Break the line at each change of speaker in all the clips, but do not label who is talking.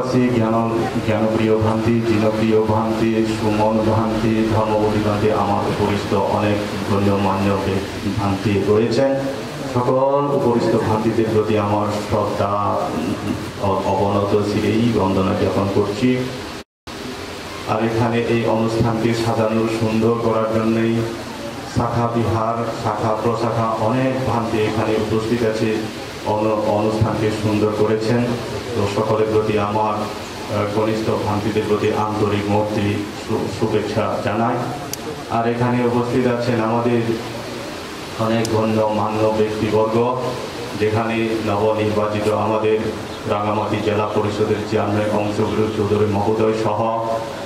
আছে জ্ঞান জ্ঞানপ্রিয় ভ্রান্তি, জিনপ্রিয় ভ্রান্তি, সুমন ভ্রান্তি, ধর্মবতী ভ্রান্তি, আমার উপরিস্থ অনেক গণ্যমান্য ভ্রান্তি রয়েছেন সকল উপরিস্থ ভ্রান্তিদের প্রতি আমার শ্রদ্ধা অবনত শিরেই বন্দনা জ্ঞাপন করছি। আর এখানে এই অনুষ্ঠানকে সাজানো সুন্দর করার জন্যই শাখা বিহার, শাখা প্রশাখা অনেক ভ্রান্তি এখানে উপস্থিত আছে। অনু- অনুষ্ঠানকে সুন্দর করেছেন। তো সকলের প্রতি আমার ঘনিষ্ঠ ভ্রান্তিদের প্রতি আন্তরিক মূর্তি শুভেচ্ছা জানাই। আর এখানে উপস্থিত আছেন আমাদের অনেক গণ্য মান্য ব্যক্তিবর্গ, যেখানে নবনির্বাচিত আমাদের রাঙামাটি জেলা পরিষদের চেয়ারম্যান অংশগুরু চৌধুরী মহোদয় সহ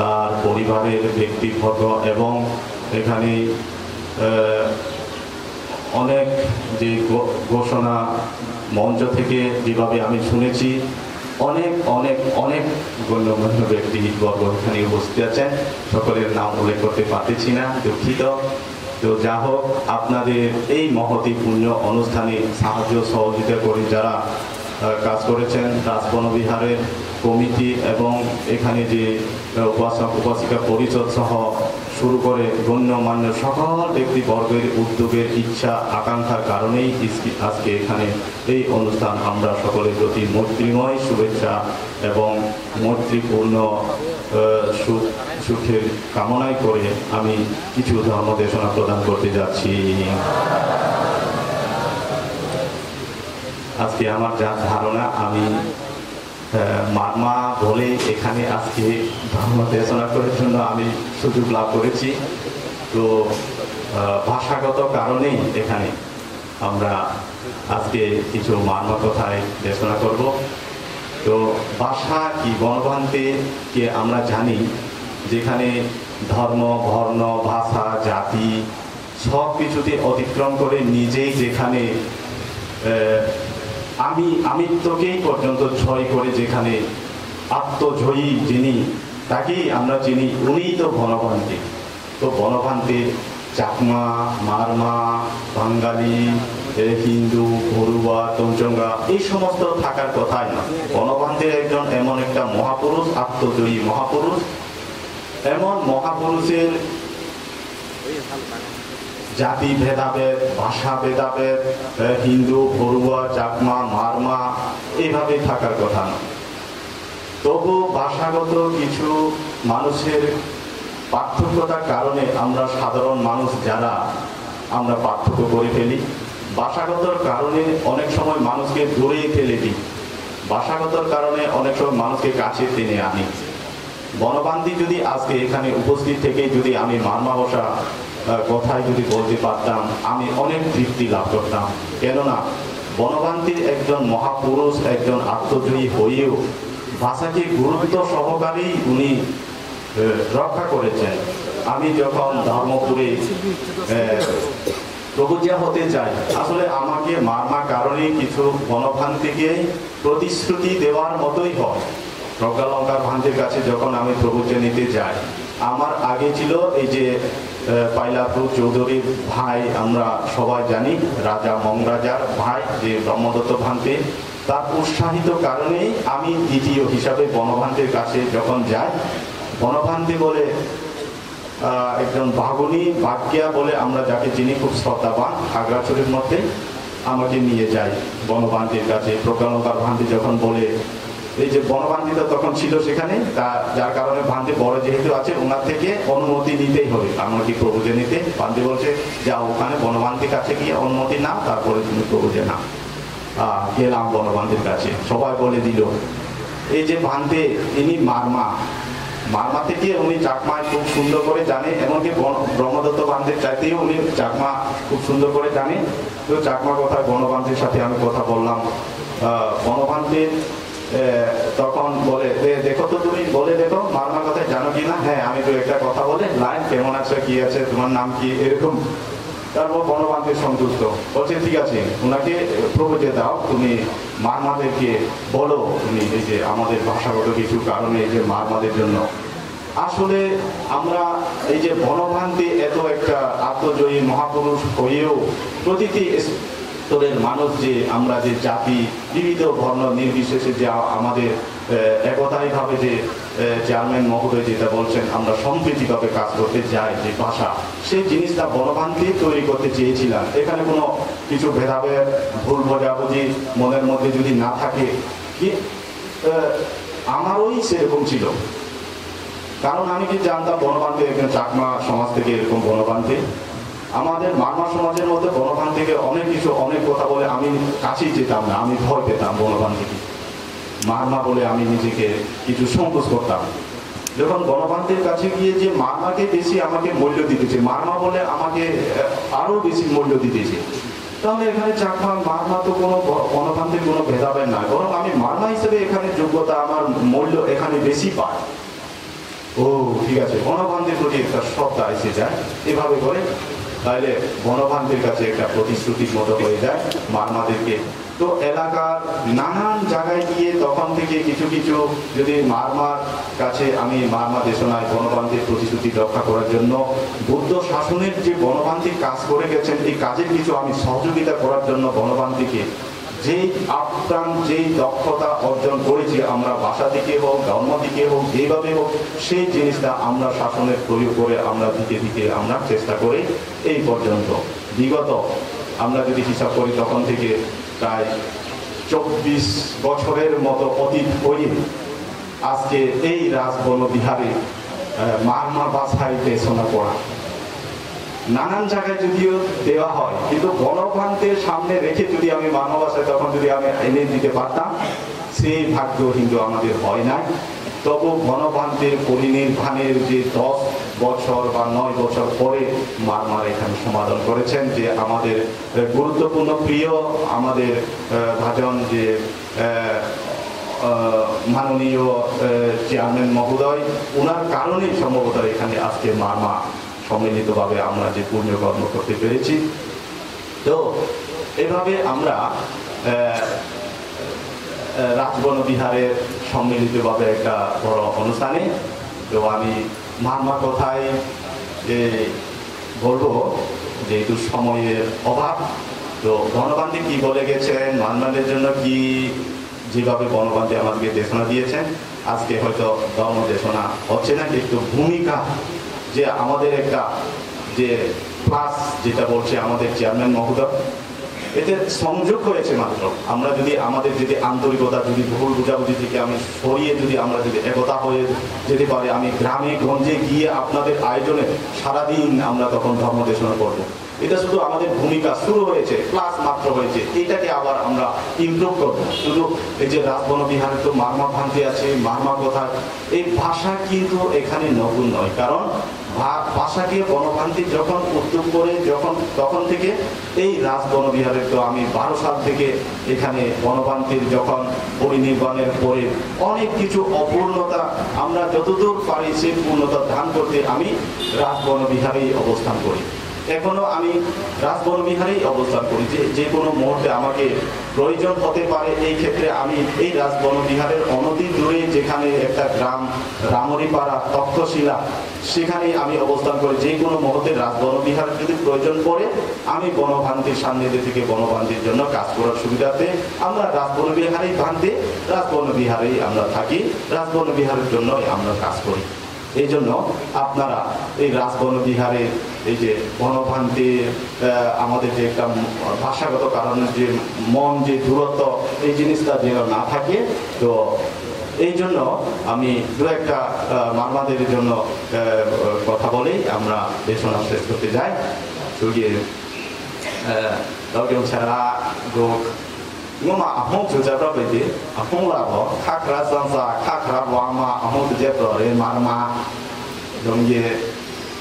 তার পরিবারের ব্যক্তিবর্গ এবং এখানে অনেক যে ঘোষণা মঞ্চ থেকে যেভাবে আমি শুনেছি অনেক অনেক অনেক গণ্যমান্য ব্যক্তিবর্গ এখানে উপস্থিত আছেন। সকলের নাম উল্লেখ করতে পারতেছি না, দুঃখিত। তো যা হোক, আপনাদের এই মহতি অনুষ্ঠানে সাহায্য সহযোগিতা করে যারা কাজ করেছেন, রাজবন বিহারের কমিটি এবং এখানে যে উপাসক, উপাসিকা পরিষদ সহ শুরু করে গণ্যমান্য সকল ব্যক্তিবর্গের উদ্যোগের ইচ্ছা, আকাঙ্ক্ষার কারণেই আজকে এখানে এই অনুষ্ঠান। আমরা সকলের প্রতি মৈত্রীময় শুভেচ্ছা এবং মৈত্রীপূর্ণ সুখ, সুখের কামনায় করে আমি কিছু ধর্ম দেশনা প্রদান করতে যাচ্ছি। আজকে আমার যা ধারণা, আমি মারমা বলে এখানে আজকে ধর্ম দেশনা করার জন্য আমি সুযোগ লাভ করেছি। তো ভাষাগত কারণেই এখানে আমরা আজকে কিছু মারমা কথায় দেশনা করব। তো, ভাষা কি গণভ্রান্তিকে আমরা জানি, যেখানে ধর্ম, বর্ণ, ভাষা, জাতি সব কিছুতে অতিক্রম করে নিজেই যেখানে আমি আমিত্বকেই পর্যন্ত জয় করে যেখানে আত্মজয়ী যিনি, তাকেই আমরা চিনি, উনিই তো বনভান্তি। তো বনভান্তির চাকমা, মারমা, বাঙালি হিন্দু বড়ুয়া তঞ্চঙ্গা এই সমস্ত থাকার কথাই না। বনভান্তির একজন এমন একটা মহাপুরুষ, আত্মজয়ী মহাপুরুষ। এমন মহাপুরুষের জাতি ভেদাভেদ, ভাষা ভেদাভেদ হিন্দু বড়ুয়া চাকমা মারমা এইভাবে থাকার কথা না। তবু ভাষাগত কিছু মানুষের পার্থক্যতার কারণে আমরা সাধারণ মানুষ যারা, আমরা পার্থক্য করে ফেলি। ভাষাগতর কারণে অনেক সময় মানুষকে দূরে ফেলে দিই। ভাষাগতর কারণে অনেক সময় মানুষকে কাছে টেনে আনি। বনবান্দি যদি আজকে এখানে উপস্থিত থেকে যদি আমি মারমা ভাষা কথায় যদি বলতে পারতাম, আমি অনেক তৃপ্তি লাভ করতাম। কেননা, বনবান্তির একজন মহাপুরুষ, একজন আত্মজয়ী হয়েও ভাষাকে গুরুত্ব সহকারেই উনি রক্ষা করেছেন। আমি যখন ধর্মপুরে প্রভুজিয়া হতে চাই, আসলে আমাকে মারমা কারণে কিছু গণভ্রান্তিকে প্রতিশ্রুতি দেওয়ার মতোই হয়। প্রজ্ঞালঙ্কার ভান্তির কাছে যখন আমি প্রভুজিয়া নিতে যাই আমার আগে ছিল এই যে পাইলাপুর চৌধুরীর ভাই, আমরা সবাই জানি, রাজা মংরাজার ভাই, যে ব্রহ্মদত্ত ভান্তে। তার উৎসাহিত কারণেই আমি দ্বিতীয় হিসাবে বনভান্তির কাছে যখন যাই, বনভান্তি বলে একজন বাগুনি ভাগ্যা বলে আমরা যাকে চিনি খুব শ্রদ্ধাবান খাগড়াছড়ির মধ্যে, আমাকে নিয়ে যায় বনবান্তির কাছে। প্রজ্ঞালঙ্কার ভান্তি যখন বলে এই যে বনবান্তি তো তখন ছিল সেখানে, তা যার কারণে ভান্তি বড় যেহেতু আছে, ওনার থেকে অনুমতি নিতেই হবে। আমাকে প্রভুজে নিতে। ভান্তি বলছে যা ওখানে বনবান্তির কাছে গিয়ে অনুমতি না তারপরে তুমি প্রভুজে না গেলাম বনবান্তির কাছে। সবাই বলে দিল, এই যে ভান্তে ইনি মারমা। মারমা থেকে উনি চাকমা খুব সুন্দর করে জানে, এমনকি ব্রহ্মদত্ত বান্ধের চাইতেও উনি চাকমা খুব সুন্দর করে জানে। তো চাকমা কথা বনবান্ধের সাথে আমি কথা বললাম। বনবান্ধের তখন বলে, "দে- দেখো তো তুমি, বলে দেখো, মারমার কথা জানো কি না? হ্যাঁ আমি তো একটা কথা বলে, লাইন কেমন আছে, কি আছে, তোমার নাম কি? এরকম। তারপর বনবান্ধে সন্তুষ্ট। বলছে, ঠিক আছে ওনাকে প্রপোজে দাও, তুমি মারমাদেরকে বলো, তুমি এই যে আমাদের ভাষাগত কিছু কারণে এই যে মারমাদের জন্য। আসলে আমরা এই যে বনভ্রান্তি এত একটা আত্মজয়ী মহাপুরুষ হয়েও প্রতিটি তোরের মানুষ যে আমরা যে জাতি বিবিধ বর্ণ নির্বিশেষে যে আমাদের আহ, একতাই ভাবে যে চেয়ারম্যান মহোদয় যেটা বলছেন আমরা সম্প্রীতিভাবে কাজ করতে যাই যে ভাষা সেই জিনিসটা বনবান্তি তৈরি করতে চেয়েছিলাম। এখানে কোনো কিছু ভেদাভেদ ভুল বোঝাবুঝি মনের মধ্যে যদি না থাকে কি আমারই সেরকম ছিল। কারণ আমি কি জানতাম বনবান্তি একজন চাকমা সমাজ থেকে এরকম বনবান্তি আমাদের মারমা সমাজের মধ্যে বনবান থেকে অনেক কিছু, অনেক কথা বলে আমি কাছেই যেতাম না, আমি ভয় পেতাম বনবান থেকে। মারমা বলে আমি নিজেকে কিছু সংকোচ করতাম। যখন গণবান্তের কাছে গিয়ে যে মারমাকে বেশি আমাকে মূল্য দিতেছে মারমা বলে আমাকে আরও বেশি মূল্য দিতেছে, তাহলে এখানে চাকমা মারমা তো কোনো গ- গণবান্তের কোনো ভেদাভেদ নাই বরং আমি মারমা হিসেবে এখানে যোগ্যতা আমার মূল্য এখানে বেশি পাই ও, ঠিক আছে গণবান্ধের প্রতি একটা শ্রদ্ধা এসে যায়। এভাবে করে তাহলে বনভান্তের কাছে একটা প্রতিশ্রুতির মতো হয়ে যায় মারমাদেরকে। তো এলাকার নানান জায়গায় গিয়ে তখন থেকে কিছু কিছু যদি মারমার কাছে আমি মারমা দেশনায় গণবান্ধের প্রতিশ্রুতি রক্ষা করার জন্য বৌদ্ধ শাসনের যে গণবান্ধিক কাজ করে গেছেন, এই কাজের কিছু আমি সহযোগিতা করার জন্য গণবান্ধিকে যেই আপ্রাণ যেই দক্ষতা অর্জন করেছি আমরা ভাষা দিকে হোক, ধর্ম দিকে হোক, যেভাবে হোক, সেই জিনিসটা আমরা শাসনের প্রয়োগ করে আমরা দিকে দিকে আমরা চেষ্টা করি এই পর্যন্ত। বিগত আমরা যদি হিসাব করি, তখন থেকে প্রায় চব্বিশ বছরের মতো অতীত হয়ে আজকে এই রাজবন বিহারে মারমা বাসায় দেশনা পড়া। নানান জায়গায় যদিও দেওয়া হয়, কিন্তু গণপ্রান্তের সামনে রেখে যদি আমি মানবাসায় তখন যদি আমি এনে দিতে পারতাম, সেই ভাগ্য কিন্তু আমাদের হয় নাই। তবু গণপ্রান্তের পরিনির্বাণের যে দশ বছর বা নয় বছর পরে মারমার এখানে সমাধান করেছেন, যে আমাদের গুরুত্বপূর্ণ প্রিয় আমাদের ভাজন যে মাননীয় চেয়ারম্যান মহোদয় ওনার কারণেই সম্ভবত এখানে আজকে মারমা সম্মিলিতভাবে আমরা যে পুণ্যকর্ম করতে পেরেছি। তো, এভাবে আমরা রাজবন বিহারের সম্মিলিতভাবে একটা বড় অনুষ্ঠানে, তো আমি মারমা কথায় বলব যেহেতু সময়ের অভাব, তো গণবান্ধী কি বলে গেছেন মানবান্ধের জন্য কি, যেভাবে গণবান্ধী আমাদেরকে দেশনা দিয়েছেন, আজকে হয়তো ধর্ম দেশনা হচ্ছে না একটু ভূমিকা যে আমাদের একটা যে প্লাস যেটা বলছে আমাদের চেয়ারম্যান মহোদয়, এতে সংযোগ হয়েছে মাত্র। আমরা যদি আমাদের যদি আন্তরিকতা, যদি ভুল বুঝাবুঝি থেকে আমি সরিয়ে যদি আমরা যদি একতা হয়ে যেতে পারি, আমি গ্রামে গঞ্জে গিয়ে আপনাদের আয়োজনে সারাদিন আমরা তখন ধর্মদেশনা করব। এটা শুধু আমাদের ভূমিকা শুরু হয়েছে ক্লাস মাত্র হয়েছে। এটাকে আবার আমরা ইমপ্রুভ করব। শুধু এই যে রাজবন বিহারে তো মারমা ভান্তি আছে, মারমা কথা এই ভাষা কিন্তু এখানে নতুন নয়। কারণ ভাষাকে গণভ্রান্তি যখন উদ্যোগ করে, যখন, তখন থেকে এই রাজ বনবিহারে তো আমি বারো সাল থেকে এখানে গণভ্রান্তির যখন পরিনির্বাণের পরে অনেক কিছু অপূর্ণতা আমরা যতদূর পারি সেই পূর্ণতা ধান করতে আমি রাজ বনবিহারেই অবস্থান করি। এখনও আমি রাজবন বিহারেই অবস্থান করি। যে যে কোনো মুহূর্তে আমাকে প্রয়োজন হতে পারে, এই ক্ষেত্রে আমি এই রাজবন বিহারের অনতি দূরে যেখানে একটা গ্রাম, রামরিপাড়া, তক্ষশিলা সেখানে আমি অবস্থান করি। যে কোনো মুহূর্তে রাজবন বিহার যদি প্রয়োজন পড়ে, আমি বনভান্তির সান্নিধ্য থেকে বনভান্তির জন্য কাজ করার সুবিধাতে আমরা রাজবন বিহারেই ভান্তে রাজবন বিহারেই আমরা থাকি। রাজবন বিহারের জন্যই আমরা কাজ করি। এই জন্য আপনারা এই রাজবন বিহারের এই যে বনভান্তি আমাদের যে একটা ভাষাগত কারণে যে মন, যে দূরত্ব, এই জিনিসটা যেন না থাকে, তো এই জন্য আমি দু একটা মারমাদের জন্য কথা বলেই আমরা দেশনা শেষ করতে যাই। চুরিয়ে লোকজন গোক। ngoma ahong tu jabra bedi ahong la ho khakra sansa khakra wama ahong tu jabra re marma dong ye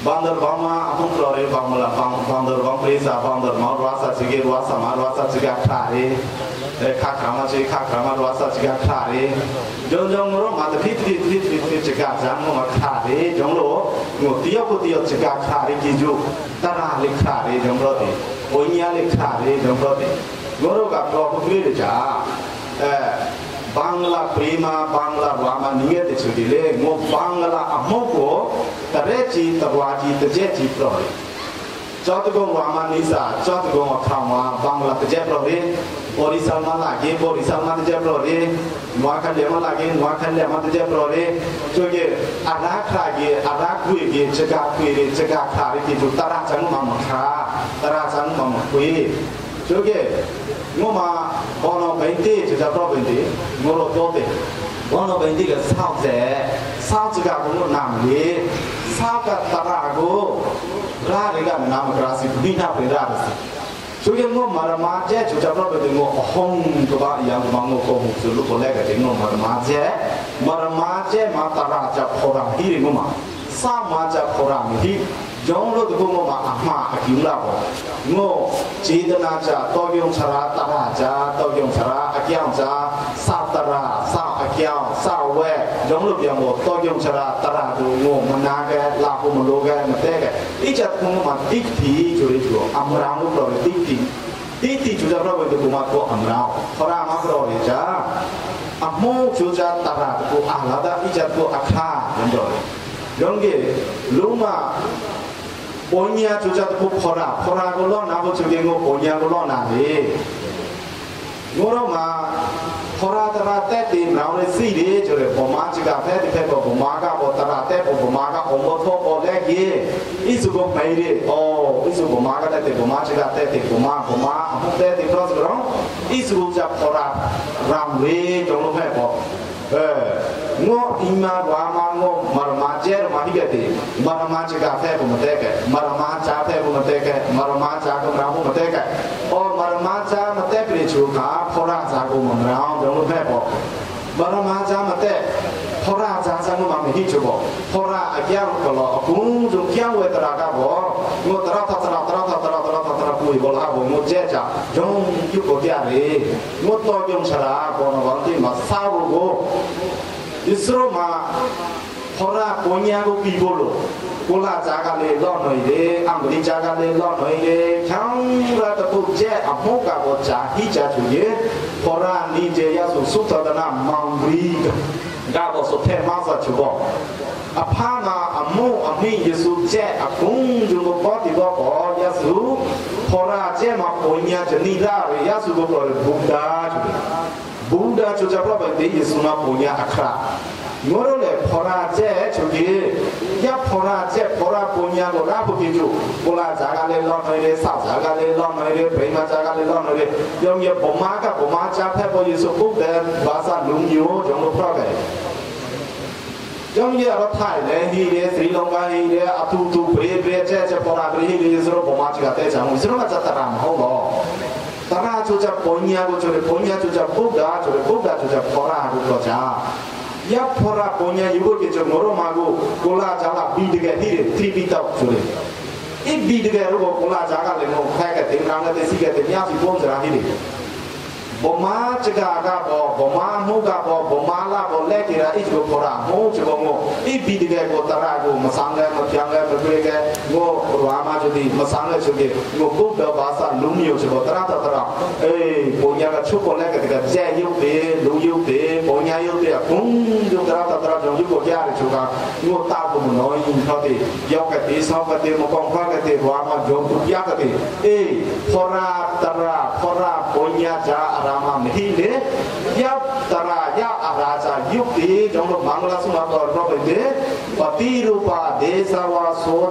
bandar wama ahong tu re wama la bang bandar wam prisa bandar ma rasa sige rasa ma rasa sige khare khakra ma sige khakra ma rasa sige khare jong jong ro ma te phit phit phit phit phit sige jang ma khare jong lo ngo tiya ko tiya sige khare ki ju tara le khare jong ro de oinya le khare jong ro de တို့တို့ကတော့ပုဂ္ဂလိကကြာအဲဘာင်လာပရိမာဘာင်လာဘာမနီးတဲ့ချူဒီလေငိုဘာင်လာအမောကိုတရဲချီတဘွားကြီးတကြက်ကြီးပြောတယ် cho tôi con hòa mà nisa cho ngoma bono benti jaja pro benti ngoro tote. Bono benti ga saoze saoze ga ngoro nam le sao ka tara go ra re ga nam ra si bi na pe ra si so ye ngo mara ma je jaja pro benti ngo hong to ba yang ma ngo ko mu su lu ko le ga de ngo mara ma je mara ma je ma tara ja kho ra hi ngoma sa ma ja kho ra mi hi ကျောင်းတို့တခုမှမအမှားအပြုလာပေါ့ငိုခြေတနာချတော်ပြုံစရာတရာချတော်ပြုံစရာအကြောင်းချစာတရာစာအကြောင်းစာဝဲကျောင်းတို့ပြန်ပေါ်တော်ပြုံစရာတရာတို့ငိုမနာကလာဖို့မလိုကမတဲ့ကဒီချက်ကုမတိတိဆိုရဲကျော်အမရာမှုတော်တိတိတိတိကျူဇာဘဝေကုမကောအမရာဖရာမဘရောရေချာအမောကျူဇာတရာကိုအာလာဒိချက်ကိုအခါညောလုံးကေလုံးမ 언니야 조자도 보라 보라 걸로 나보 저기고 언니야 걸로 나네 뭐라마 보라더라 때때 나오는 시리 저래 보마지가 패디 패고 보마가 보더라 때고 보마가 엄버포 보래기 이수고 매리 어 이수 보마가 때때 보마지가 때때 보마 보마 아무 때때 그러서 그럼 이수고자 보라 람리 정로 패고 에 ngo ima wama ngo marma jer mahigati marma chika fe ko mateka marma cha fe ko mateka marma cha ko rahu mateka मते प्रेचु का फोरा जा को मनराओ दनु फे पो मरमाचा मते फोरा जा जा नु मामे हि चो फोरा अज्ञा को लो अकु जो क्या वे तरा का बो नो तरा था तरा तरा था तरा तरा था तरा कोई बोला बो नो जे जा जो यु को क्या रे नो तो जो सरा को न बंती मसारो को इसरो मा खोरा कोनिया को पी बोलो कोला जागा ले लो नई रे अंगली जागा ले लो नई रे खांगरा तो को जे अमो का को जा ही जा छुए खोरा नी जे या सु सुतदना मांगरी गा को सो फे मा सा छुबो အဖငါအမို့အမိယေစုကျက်အကုံဂျုံပေါ်တိဘောပေါ်ယေစုခေါ်ရကျဲမှာပုံညာဇနီလာရယေစုဘောပေါ်ဘုရားကျူ da chu cha ba de yesu ma punya akra ngoro le phora che chu gi ya phora che phora punya go la bu gi chu bola ja ga le lo noi le sa ja ga le lo noi le bhai ma ja ga le lo noi le yong ye boma ka boma cha phe bo yesu ku de ba sa lung yo jong lo phra ga ကြောင့်ရတော့ထိုင်လေဟိရေသီလောကဟိရေအတုတုပရိပရိချက်ချက်ပေါ်လာပရိဟိရေဆိုတော့ဘုမချကတဲ့ချောင်းဆိုတော့ကစတာမဟုတ်တော့ 나가 조자 보니하고 저래 보니야 조자 보다 저래 보다 조자 보라 하고 거자. 야 보라 보니야 이거게 저 모름하고 골라 자라 비드게 니레 트리비타 저래. 이 비드게 로고 골라 자가 레모 파게 땡랑게 시게 땡야시 본자라 히리 ဗမာချကာကဘောဗမာမှုကဘောဗမာလာဘောလက်ကြရအိကိုခေါ်တာမို့ချဘောငိုအိဘီတကယ်ကိုတရာကိုမဆန်းလဲမပြောင်းလဲမတွေ့ကဲငိုရာမချဒီမဆန်းလဲချဒီငိုဘုဒ္ဓဘာသာလူမျိုးချဘောတရာတရာအေးပုံညာကချုပ်ကိုလက်ကတကယ်ကျဲရုပ်တယ်လူရုပ်တယ်ပုံညာရုပ်တယ်ဘုံဒုတရာတရာကြောင့်ရုပ်ကိုကြားရချူကငိုတာဖို့မနော်ရင်ထောက်တယ်ရောက်ကတိဆောက်ကတိမကောင်းဖားကတိဘာမှဂျုံပြကတိအေးဖောရာတရာဖောရာပုံညာကြ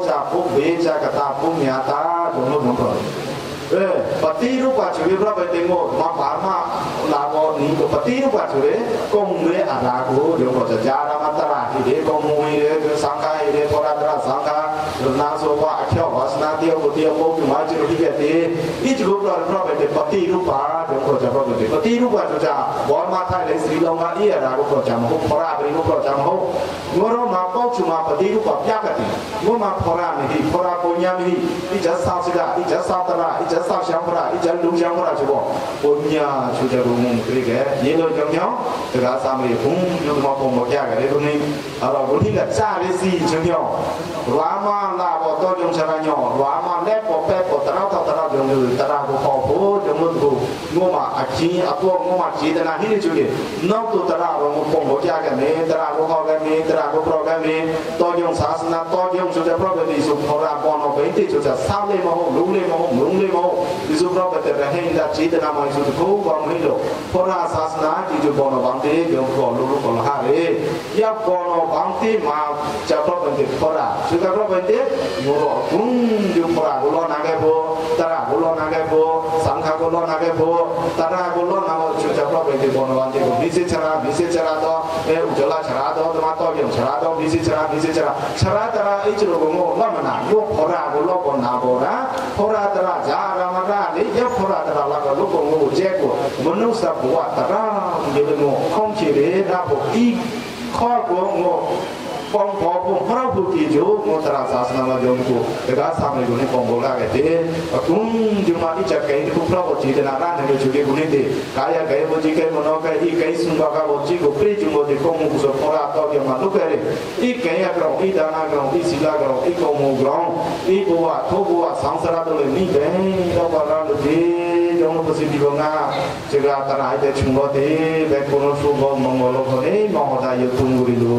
चापुक भी चाकतापुक न्याता दोनों मुकर ए पति रूप आचुरे ब्रा बेटिंगो मां pharma लागो नी पति रूप आचुरे कोंगे अलागो जो कोचा ဃာနာဆိုပါအချောဝါစနာတေကိုတေကိုဒီမှာကျိုးဒီကတဲ့ဒီကျိုးတော့တော့ပဲပတိရူပကျွန်တော်ကျွန်တော်ပတိရူပဆိုကြဘောမထိုင်လေစရီလုံးကအီရတာကိုတော့ကျွန်တော်ဖောရဘရီကိုတော့ကျွန်တော်ငိုတော့မှာပေါ့ချူမှာပတိရူပပြကတိငိုမှာဖောရမီဖောရပုံညာမီဒီကျဆောက်စကဒီကျဆောက်တရာဒီကျဆောက်ရှောင်းဖရာဒီကျလုံရှောင်းဖရာဆိုတော့ပုံညာချူတဲ့ဘုံကလေးကရေလို့ကြောင် là bỏ tôi dùng sara nhỏ hóa mà lép bỏ pet bỏ tao tao tunggu tara ko ko ko jamun ko ngoma achi atwa ngoma chi tana hi chu ni no to tara ro mo ko mo kya ka me tara ko ko ka me tara ko pro ka me to jong sa sana to jong chu ja pro ka ni dùng ko ra bon no bei ti chu ja sa le ma ho lu le ma ho mung le ma ho ni su pro ka te ra hin da chi tana ma chu ko ko mo hi lo ko ra sa sana ti chu bon no bang te jong ko lu lu ko ha re ya bon no bang te ma cha pro ka te ko ra chu ka pro ka te mo ro tung jong ko ra lo na ka bo tara လောနာကေဘောသံဃာကိုလောနာကေဘောတဏှာကိုလောနာဘောချူချပဘေတိဘောနဝန္တိကိုမိစေချရာမိစေချရာတော့အဲဥဇလာချရာတော့တမတော်ပြုံချရာတော့မိစေချရာမိစေချရာချရာတရာအိချလိုကိုမောလမနာလောခောရာကိုလောကောနာဘောရာခောရာတရာဇာရမရာလေယခောရာတရာလာကလောကောငိုဂျေကိုမနုစဘဝတရာဒီလိုမောခေါင်းချေရတာဘောဤခောကောငို kelompok umroh tujuh transasional jomku dekat sama gune kombola gitu kum jumadi cek kayak itu umroh boci dan arah nih juga gune deh kaya kayak boci kayak mana kayak i kayak sumba kayak boci gopri jumbo di kamu kusur pora atau dia malu kayak i kayak kerong i dana kerong i sila kerong i kamu kerong i buat tuh buat samsara tuh ini kayak apa lalu deh jong ko si di bonga jega tara ite chunggo de be kono subo mongolo ko de mo da yo tunguri lu